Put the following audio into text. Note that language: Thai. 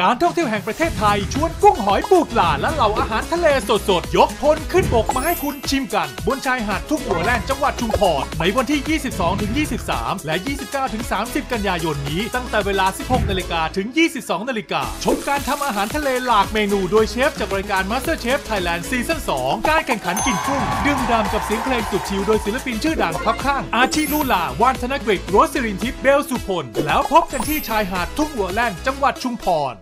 การท่องเที่ยวแห่งประเทศไทย ชวนกุ้งหอยปูปลาและเหล่าอาหารทะเลสดๆ ยกพลขึ้นบกมาให้คุณชิมกัน บนชายหาดทุ่งหัวแล่นจังหวัดชุมพรในวันที่ 22-23 และ 29-30 กันยายนนี้ ตั้งแต่เวลา 16นาฬิกาถึง 22นาฬิกาชมการทำอาหารทะเลหลากเมนูโดยเชฟจากรายการ Master Chef Thailand Season 2 การแข่งขันกินกุ้ง ดื่มด่ำกับเสียงเพลงสุด chill โดยศิลปินชื่อดังครับข้าง อาชิลูลาว่านธนกฤตโรสศิรินทิพย์เบลสุพลแล้วพบกันที่ชายหาดทุ่งหัวแล่นจังหวัดชุมพรร